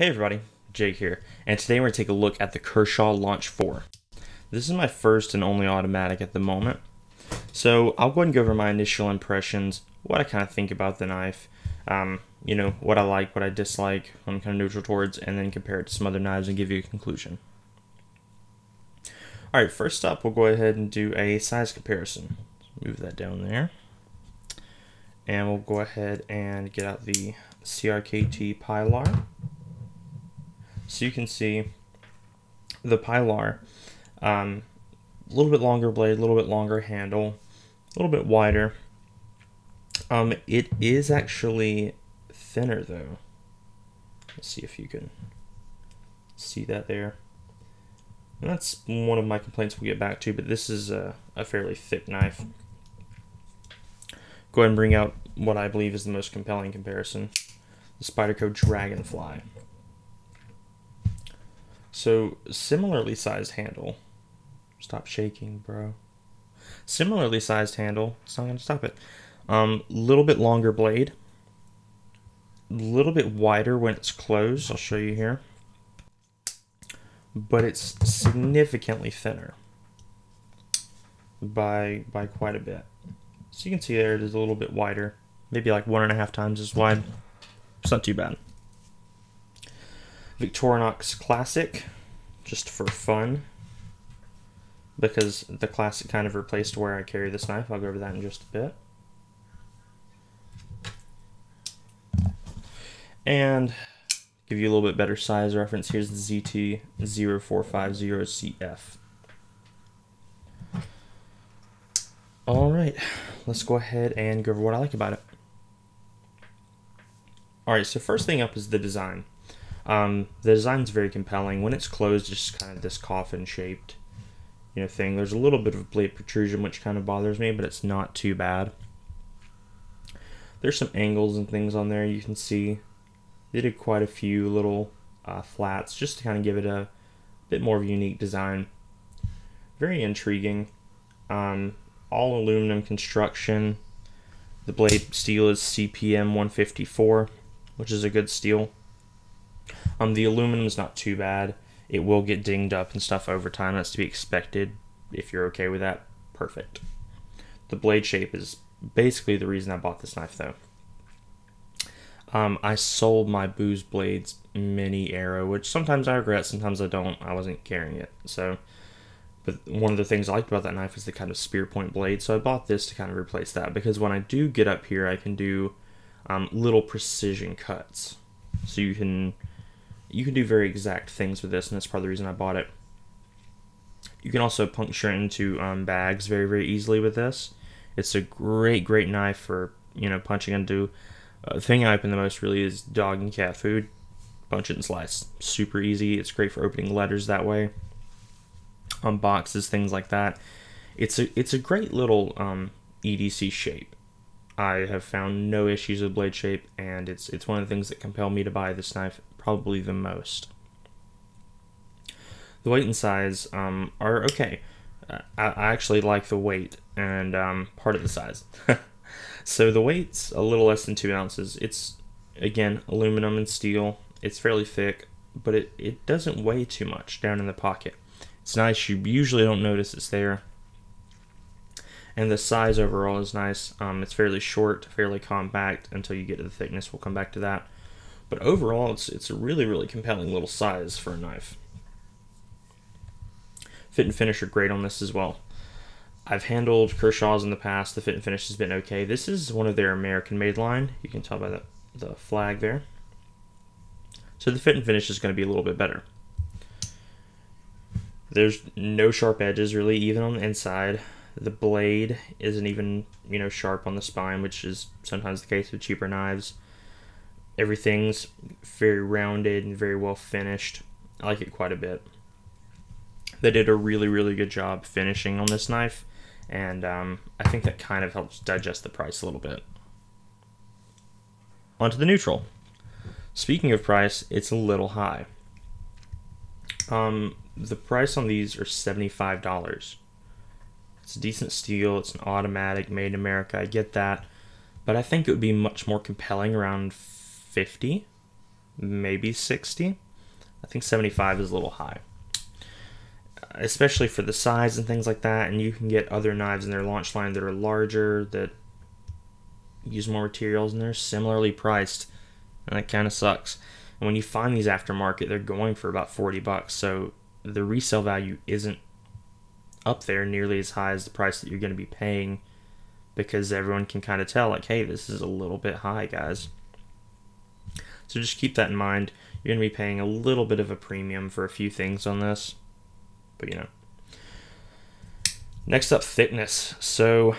Hey everybody, Jake here, and today we're going to take a look at the Kershaw Launch 4. This is my first and only automatic at the moment, so I'll go ahead and go over my initial impressions, what I kind of think about the knife, um, you know, what I like, what I dislike, what I'm kind of neutral towards, and then compare it to some other knives and give you a conclusion. Alright, first up, we'll go ahead and do a size comparison. move that down there. And we'll go ahead and get out the CRKT Pilar. So you can see the Pilar, um, a little bit longer blade, a little bit longer handle, a little bit wider. Um, it is actually thinner though. Let's see if you can see that there. And that's one of my complaints we'll get back to, but this is a, a fairly thick knife. Go ahead and bring out what I believe is the most compelling comparison. The Spyderco Dragonfly. So similarly sized handle. Stop shaking, bro. Similarly sized handle. It's not gonna stop it. Um, little bit longer blade. A little bit wider when it's closed. I'll show you here. But it's significantly thinner by by quite a bit. So you can see there it is a little bit wider, maybe like one and a half times as wide. It's not too bad. Victorinox Classic, just for fun, because the Classic kind of replaced where I carry this knife. I'll go over that in just a bit. And give you a little bit better size reference, here's the ZT0450CF. All right, let's go ahead and go over what I like about it. All right, so first thing up is the design. Um, the design's very compelling. When it's closed, it's just kind of this coffin shaped, you know, thing. There's a little bit of blade protrusion, which kind of bothers me, but it's not too bad. There's some angles and things on there you can see. They did quite a few little uh, flats just to kind of give it a bit more of a unique design. Very intriguing. Um, all aluminum construction. The blade steel is CPM 154, which is a good steel. Um, the aluminum is not too bad. It will get dinged up and stuff over time. That's to be expected. If you're okay with that, perfect. The blade shape is basically the reason I bought this knife, though. Um, I sold my Boos Blades mini arrow, which sometimes I regret, sometimes I don't. I wasn't carrying it. So, but one of the things I liked about that knife is the kind of spear point blade. So I bought this to kind of replace that because when I do get up here, I can do um, little precision cuts. So you can you can do very exact things with this, and that's part of the reason I bought it. You can also puncture into um, bags very, very easily with this. It's a great, great knife for, you know, punching into. Uh, the thing I open the most really is dog and cat food. Punch it and slice. Super easy. It's great for opening letters that way. On boxes, things like that. It's a it's a great little um, EDC shape. I have found no issues with blade shape, and it's it's one of the things that compel me to buy this knife probably the most. The weight and size um, are okay. I, I, actually like the weight and um, part of the size. so the weight's a little less than two ounces. It's again aluminum and steel. It's fairly thick, but it, it doesn't weigh too much down in the pocket. It's nice. You usually don't notice it's there. And the size overall is nice. Um, it's fairly short, fairly compact until you get to the thickness. We'll come back to that. But overall, it's, it's a really, really compelling little size for a knife. Fit and finish are great on this as well. I've handled Kershaw's in the past. The fit and finish has been okay. This is one of their American-made line. You can tell by the, the flag there. So the fit and finish is going to be a little bit better. There's no sharp edges really, even on the inside. The blade isn't even, you know, sharp on the spine, which is sometimes the case with cheaper knives. Everything's very rounded and very well finished. I like it quite a bit. They did a really, really good job finishing on this knife, and um, I think that kind of helps digest the price a little bit. Onto the neutral. Speaking of price, it's a little high. Um, the price on these are $75. It's a decent steel, it's an automatic, made in America, I get that. But I think it would be much more compelling around 50 maybe 60. I think 75 is a little high. Especially for the size and things like that, and you can get other knives in their launch line that are larger, that use more materials, and they're similarly priced. And that kind of sucks. And when you find these aftermarket, they're going for about 40 bucks. So the resale value isn't up there nearly as high as the price that you're going to be paying because everyone can kind of tell, like, hey, this is a little bit high, guys. So just keep that in mind. You're going to be paying a little bit of a premium for a few things on this, but you know. Next up, thickness. So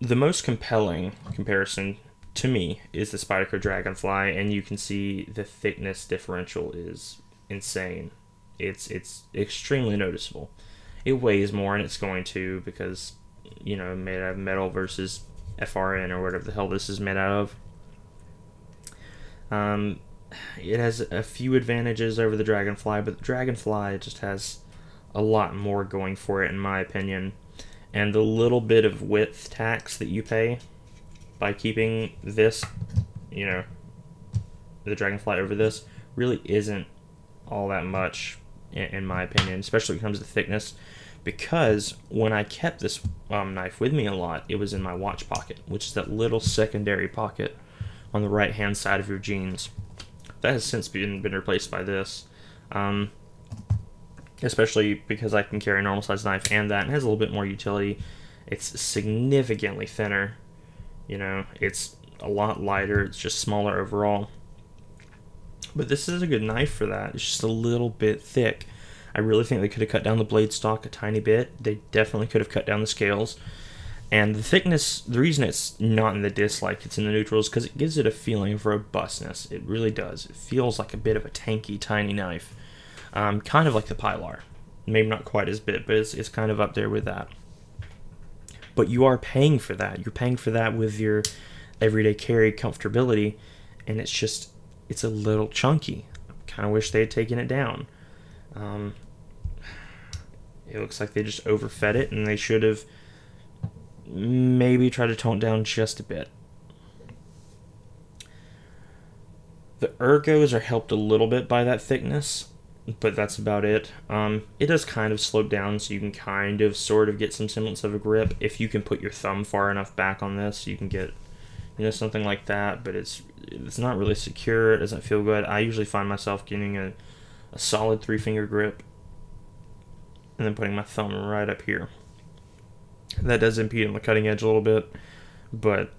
the most compelling comparison to me is the Spyderco Dragonfly, and you can see the thickness differential is insane. It's it's extremely noticeable. It weighs more, and it's going to because you know made out of metal versus FRN or whatever the hell this is made out of. Um, it has a few advantages over the Dragonfly, but the Dragonfly just has a lot more going for it, in my opinion. And the little bit of width tax that you pay by keeping this, you know, the Dragonfly over this, really isn't all that much, in, my opinion, especially when it comes to thickness. Because when I kept this um, knife with me a lot, it was in my watch pocket, which is that little secondary pocket on the right hand side of your jeans. That has since been, been replaced by this. Um, especially because I can carry a normal size knife and that, and has a little bit more utility. It's significantly thinner. You know, it's a lot lighter. It's just smaller overall. But this is a good knife for that. It's just a little bit thick. I really think they could have cut down the blade stock a tiny bit. They definitely could have cut down the scales. And the thickness, the reason it's not in the dislike, it's in the neutrals, because it gives it a feeling of robustness. It really does. It feels like a bit of a tanky, tiny knife. Um, kind of like the Pilar. Maybe not quite as big, but it's, it's kind of up there with that. But you are paying for that. You're paying for that with your everyday carry comfortability, and it's just, it's a little chunky. I kind of wish they had taken it down. Um, it looks like they just overfed it, and they should have maybe try to tone down just a bit. The ergos are helped a little bit by that thickness, but that's about it. Um, it does kind of slope down, so you can kind of sort of get some semblance of a grip. If you can put your thumb far enough back on this, you can get, you know, something like that. But it's it's not really secure. It doesn't feel good. I usually find myself getting a, a solid three finger grip, and then putting my thumb right up here that does impede on the cutting edge a little bit. But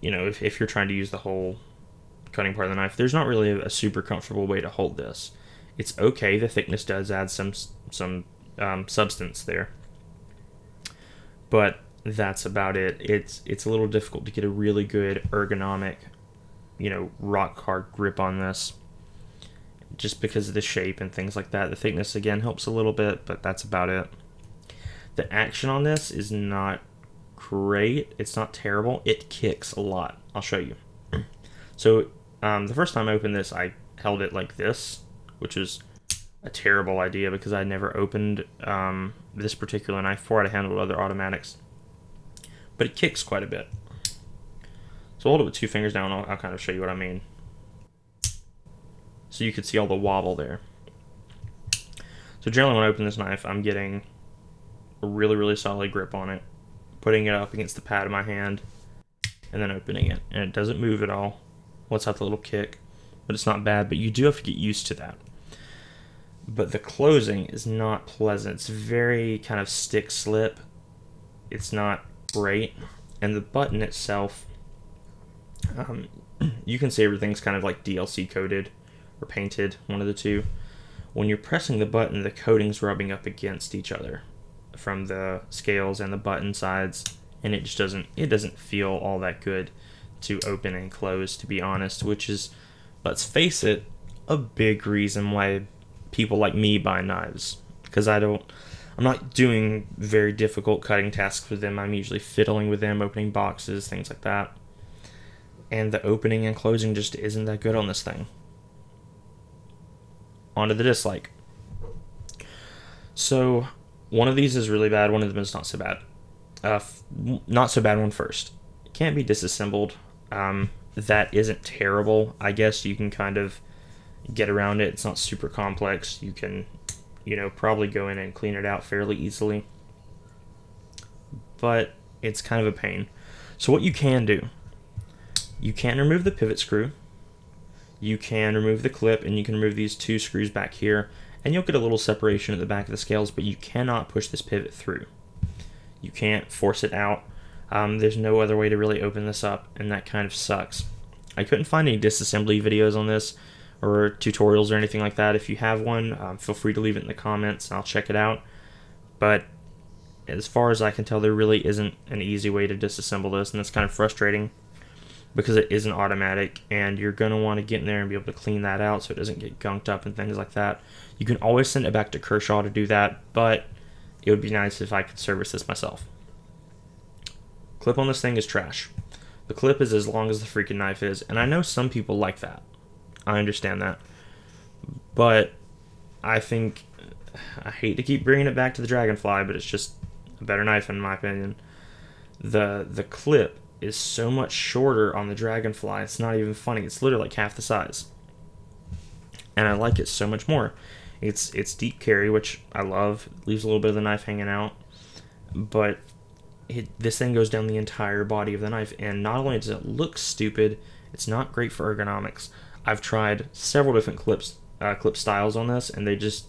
you know, if, if you're trying to use the whole cutting part of the knife, there's not really a, super comfortable way to hold this. It's okay. The thickness does add some some um, substance there, but that's about it. It's it's a little difficult to get a really good ergonomic, you know, rock hard grip on this. Just because of the shape and things like that. The thickness again helps a little bit, but that's about it. The action on this is not great. It's not terrible. It kicks a lot. I'll show you. So um, the first time I opened this, I held it like this, which is a terrible idea because I never opened um, this particular knife before. I handled other automatics. But it kicks quite a bit. So hold it with two fingers down. I'll, I'll kind of show you what I mean. So you can see all the wobble there. So generally when I open this knife, I'm getting a really, really solid grip on it, putting it up against the pad of my hand, and then opening it. And it doesn't move at all. Let's have the little kick, but it's not bad, but you do have to get used to that. But the closing is not pleasant. It's very kind of stick slip. It's not great. And the button itself, um, you can see everything's kind of like DLC coated or painted, one of the two. When you're pressing the button, the coating's rubbing up against each other from the scales and the button sides and it just doesn't it doesn't feel all that good to open and close to be honest which is let's face it a big reason why people like me buy knives. Because I don't I'm not doing very difficult cutting tasks with them. I'm usually fiddling with them opening boxes things like that. And the opening and closing just isn't that good on this thing. Onto the dislike. So one of these is really bad, one of them is not so bad. Uh, not so bad one first. It can't be disassembled. Um, that isn't terrible. I guess you can kind of get around it. It's not super complex. You can, you know, probably go in and clean it out fairly easily. But it's kind of a pain. So what you can do, you can remove the pivot screw. You can remove the clip and you can remove these two screws back here and you'll get a little separation at the back of the scales, but you cannot push this pivot through. You can't force it out. Um, there's no other way to really open this up, and that kind of sucks. I couldn't find any disassembly videos on this or tutorials or anything like that. If you have one, um, feel free to leave it in the comments and I'll check it out. But as far as I can tell, there really isn't an easy way to disassemble this, and it's kind of frustrating because it isn't automatic, and you're going to want to get in there and be able to clean that out so it doesn't get gunked up and things like that. You can always send it back to Kershaw to do that, but it would be nice if I could service this myself. Clip on this thing is trash. The clip is as long as the freaking knife is, and I know some people like that. I understand that. But I think I hate to keep bringing it back to the Dragonfly, but it's just a better knife in my opinion. The the clip is so much shorter on the Dragonfly. It's not even funny. It's literally like half the size. And I like it so much more. It's it's deep carry, which I love. Leaves a little bit of the knife hanging out, but it, this thing goes down the entire body of the knife, and not only does it look stupid, it's not great for ergonomics. I've tried several different clips, uh, clip styles on this, and they just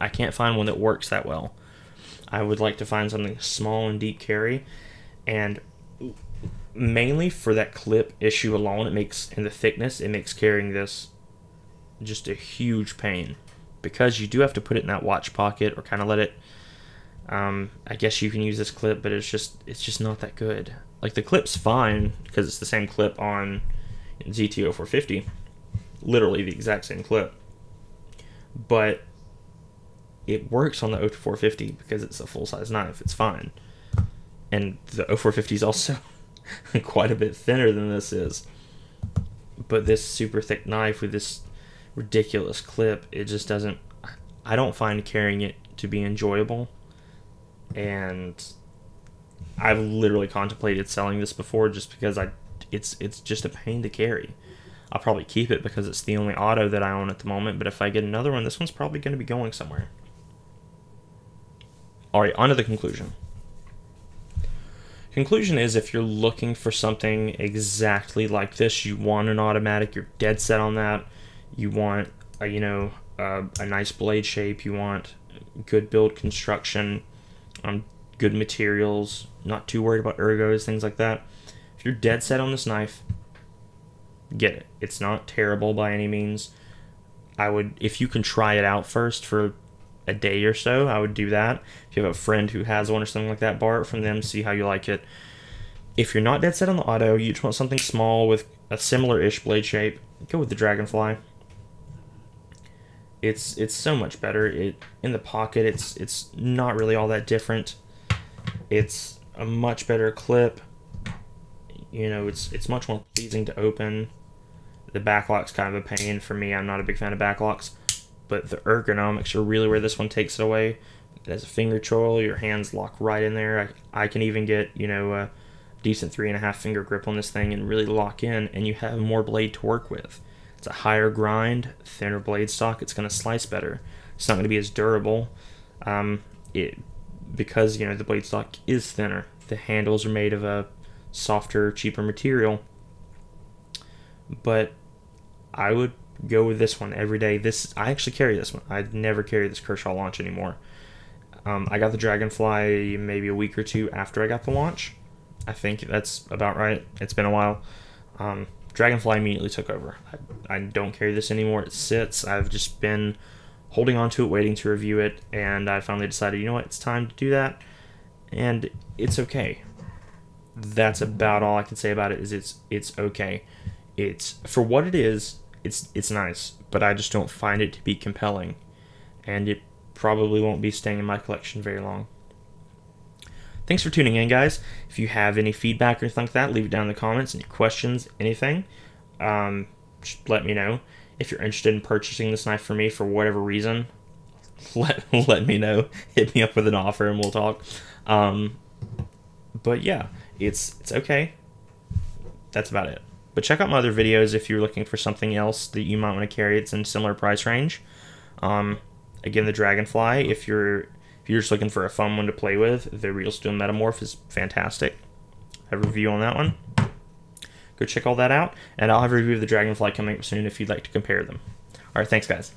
I can't find one that works that well. I would like to find something small and deep carry, and mainly for that clip issue alone, it makes in the thickness, it makes carrying this just a huge pain because you do have to put it in that watch pocket or kind of let it um, I guess you can use this clip, but it's just it's just not that good. Like the clip's fine because it's the same clip on ZTO 450, literally the exact same clip. But it works on the 0450 because it's a full size knife. It's fine, and the 0450 is also quite a bit thinner than this is. But this super thick knife with this ridiculous clip, it just doesn't. I don't find carrying it to be enjoyable and I've literally contemplated selling this before just because I it's it's just a pain to carry. I'll probably keep it because it's the only auto that I own at the moment, but if I get another one, this one's probably going to be going somewhere. Alright, on to the conclusion. Conclusion is if you're looking for something exactly like this, you want an automatic, you're dead set on that, you want a, you know, a, a nice blade shape, you want good build construction, on good materials, not too worried about ergos, things like that. If you're dead set on this knife, get it. It's not terrible by any means. I would, if you can try it out first for a day or so, I would do that. If you have a friend who has one or something like that, borrow it from them, see how you like it. If you're not dead set on the auto, you just want something small with a similar-ish blade shape, go with the Dragonfly it's it's so much better. It in the pocket, it's it's not really all that different. It's a much better clip. You know, it's it's much more pleasing to open. The backlock's kind of a pain for me. I'm not a big fan of backlocks, but the ergonomics are really where this one takes it away. It has a finger choil, your hands lock right in there. I, I can even get you know a decent three and a half finger grip on this thing and really lock in, and you have more blade to work with. It's a higher grind, thinner blade stock. It's going to slice better. It's not going to be as durable. Um, it because you know the blade stock is thinner. The handles are made of a softer, cheaper material. But I would go with this one every day. This I actually carry this one. I never carry this Kershaw launch anymore. Um, I got the Dragonfly maybe a week or two after I got the launch. I think that's about right. It's been a while. Um, Dragonfly immediately took over. I, I don't carry this anymore. It sits. I've just been holding on to it, waiting to review it, and I finally decided, you know what, it's time to do that, and it's okay. That's about all I can say about it. Is it's it's okay. It's for what it is. It's it's nice, but I just don't find it to be compelling, and it probably won't be staying in my collection very long. Thanks for tuning in, guys. If you have any feedback or anything like that, leave it down in the comments. Any questions, anything, um, just let me know. If you're interested in purchasing this knife for me for whatever reason, let let me know. Hit me up with an offer and we'll talk. Um, but yeah, it's it's okay. That's about it. But check out my other videos if you're looking for something else that you might want to carry. It's in similar price range. Um, again, the Dragonfly, if you're if you're just looking for a fun one to play with, the Real Steel Metamorph is fantastic. I have a review on that one. Go check all that out, and I'll have a review of the Dragonfly coming up soon if you'd like to compare them. All right, thanks, guys.